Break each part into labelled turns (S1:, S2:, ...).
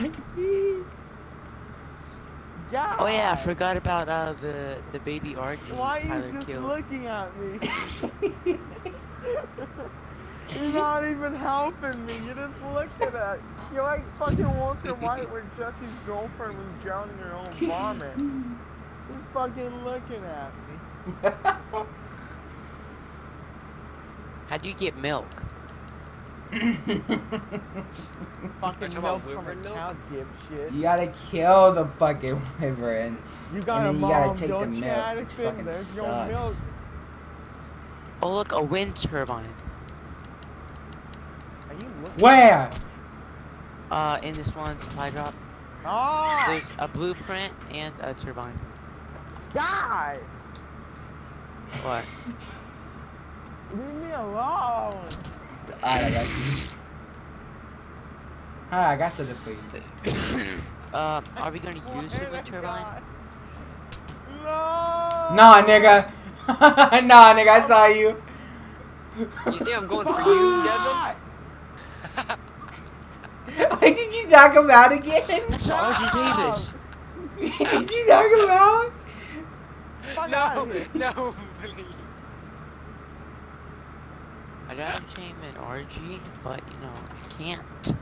S1: God.
S2: Oh yeah, I forgot about uh the the baby RG
S1: Why are you just
S2: killed.
S1: looking at me? You're not even helping me. You're just looking at. You're like fucking Walter White where Jesse's girlfriend was drowning her own vomit. Just fucking looking at me.
S2: How do you get milk?
S1: Fucking milk from a cow, dipshit.
S3: You gotta kill the fucking wyvern.
S1: You got
S3: and
S1: a
S3: then you
S1: mom,
S3: gotta take the
S1: don't you,
S3: milk, which
S1: Addison?
S3: fucking
S1: There's your
S3: sucks.
S1: milk.
S2: Oh look, a wind turbine.
S1: Are you looking?
S3: Where?
S2: Uh, in this one supply drop,
S1: Ah!
S2: there's a blueprint and a turbine.
S1: Die!
S2: What?
S1: Leave me alone!
S3: Alright, I got you. Alright, I got something for you.
S2: uh, are we gonna use the wind turbine?
S1: No!
S3: Nah, nigga. nah, nigga, I saw you.
S4: You see, I'm going for you, Devin.
S3: What did you knock him out again?
S2: That's Argentavis.
S3: did you knock him
S1: out?
S4: No, no, please.
S2: I got to tame an RG, but you know, I can't.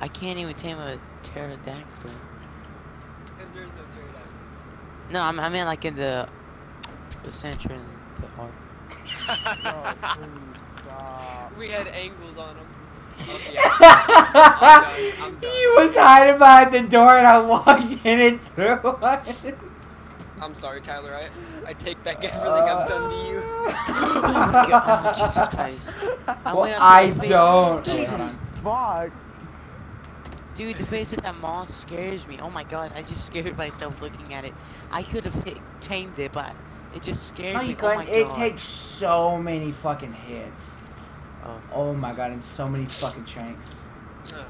S2: I can't even tame a pterodactyl.
S4: Because there's no pterodactyls.
S2: No, I'm, I mean like in the the center and the heart.
S1: Oh, please stop.
S4: We had angles on them. Okay, yeah. I'm done. I'm done.
S3: He was hiding behind the door and I walked in and through it.
S4: I'm sorry, Tyler. I, I take back everything I've done to you.
S2: Oh god, Jesus Christ. I
S3: Well,
S2: went up to
S3: I don't.
S2: Jesus.
S1: Fuck.
S2: Dude, the face of that moth scares me. Oh my god, I just scared myself looking at it. I could have hit, tamed it, but it just scared
S3: No,
S2: me.
S3: you
S2: oh my
S3: couldn't. It
S2: God.
S3: takes so many fucking hits.
S2: Oh.
S3: Oh my god, and so many fucking tranks.
S4: Ugh.